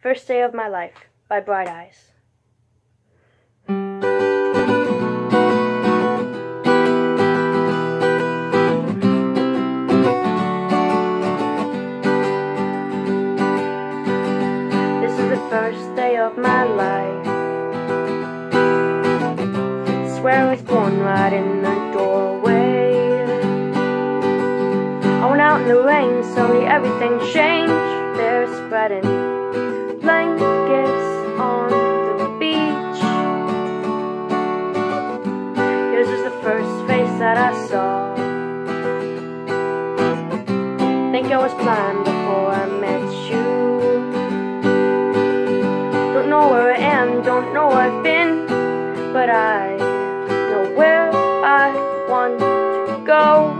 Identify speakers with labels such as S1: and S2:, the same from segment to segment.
S1: First Day of My Life by Bright Eyes. This is the first day of my life. Swear I was born right in the doorway. I went out in the rain, slowly everything changed. They're spreading blankets on the beach. Yours was the first face that I saw. Think I was blind before I met you. Don't know where I am, don't know where I've been, but I know where I want to go.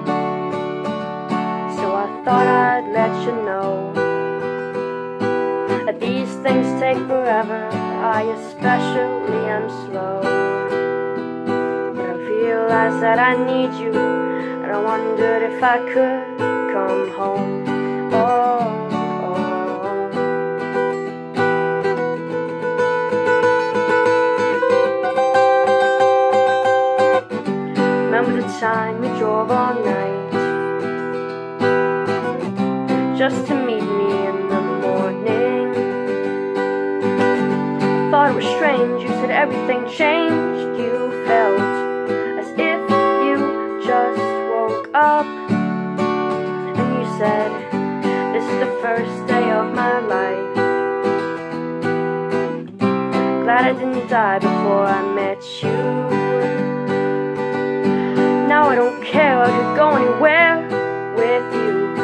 S1: So I thought I'd let you know that these things take forever. I especially am slow. But I realized that I need you, and I wondered if I could come home. Oh. Remember the time we drove all night just to meet you said everything changed. You felt as if you just woke up. And you said, This is the first day of my life. Glad I didn't die before I met you. Now I don't care, I could go anywhere with you,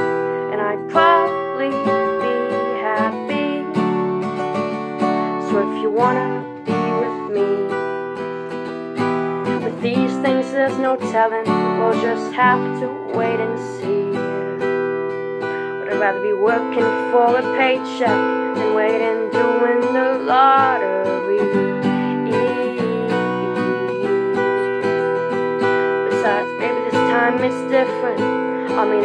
S1: and I'd probably things there's no telling, we'll just have to wait and see. But I'd rather be working for a paycheck than waiting doing the lottery. Besides, maybe this time it's different. I mean,